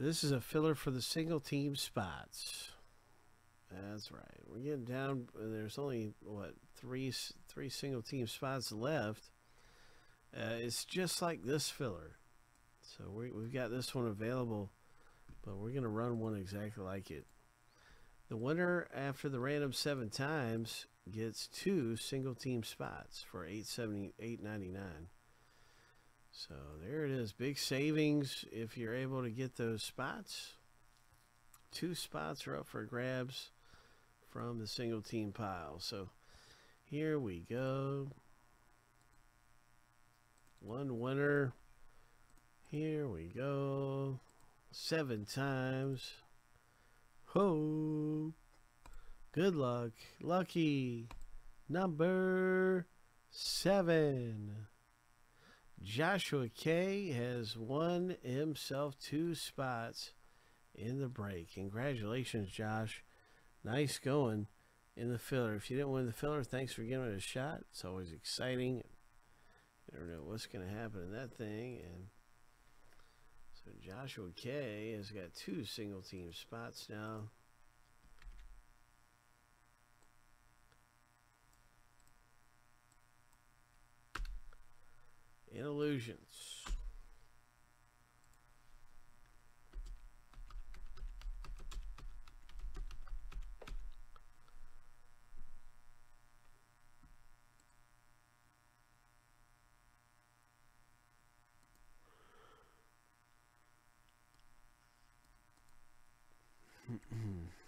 This is a filler for the single team spots. That's right. We're getting down. There's only what three three single team spots left. Uh, it's just like this filler. So we, we've got this one available, but we're going to run one exactly like it. The winner after the random seven times gets two single team spots for 870 899 so there is. Big savings if you're able to get those spots. Two spots are up for grabs from the single team pile. So here we go. One winner. Here we go. Seven times. Ho Good luck. Lucky number seven. Joshua K has won himself two spots in the break. Congratulations, Josh. Nice going in the filler. If you didn't win the filler, thanks for giving it a shot. It's always exciting. You never know what's going to happen in that thing. And so Joshua K has got two single team spots now. conclusions.